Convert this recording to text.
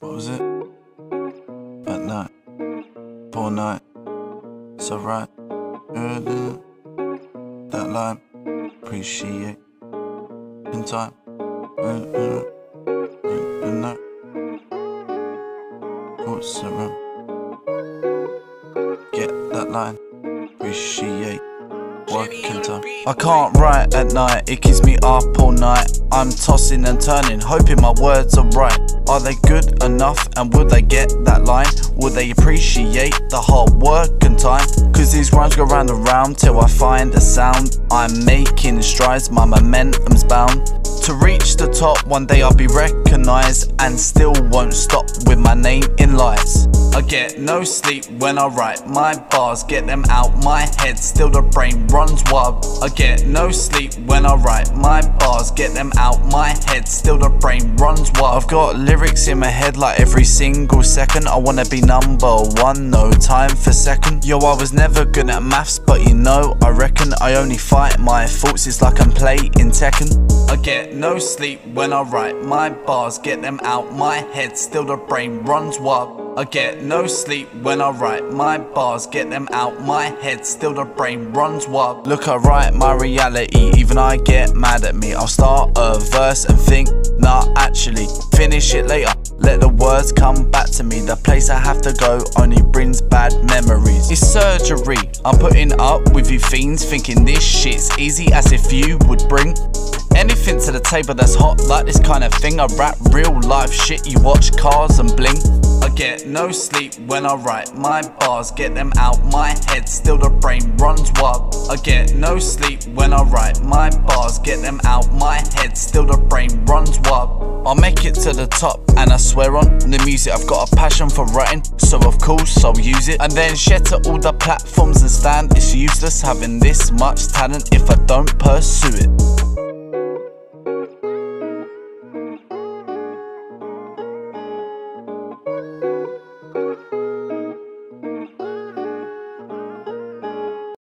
What was it? At night. Poor night. It's alright. That line. Appreciate. In time. The night. What's around? Get that line. Appreciate. Working time. I can't write at night, it keeps me up all night. I'm tossing and turning, hoping my words are right. Are they good enough and will they get that line? Would they appreciate the hard work and time? Cause these rhymes go round and round till I find a sound. I'm making strides, my momentum's bound. To reach the top, one day I'll be recognized and still won't stop with my name in lights. I get no sleep when I write my bars, get them out my head, still the brain runs wild. I get no sleep when I write my bars, get them out my head, still the brain runs wild. I've got lyrics in my head like every single second. I wanna be number one, no time for second. Yo, I was never good at maths, but you know, I reckon I only fight my thoughts, it's like I'm playing Tekken. I get no sleep when I write my bars, get them out my head, still the brain runs wild. I get no sleep when I write my bars, get them out my head, still the brain runs wild. Look, I write my reality, even I get mad at me. I'll start a verse and think, nah, actually, finish it later. Let the words come back to me. The place I have to go only brings bad memories. It's surgery. I'm putting up with you fiends, thinking this shit's easy as if you would bring anything to the table that's hot like this kind of thing. I rap real life shit, you watch cars and bling. I get no sleep when I write my bars, get them out my head, still the brain runs wild. I get no sleep when I write my bars, get them out my head, still the brain runs wild. I'll make it to the top, and I swear on the music, I've got a passion for writing, so of course I'll use it. And then to all the platforms and stand. It's useless having this much talent if I don't pursue it.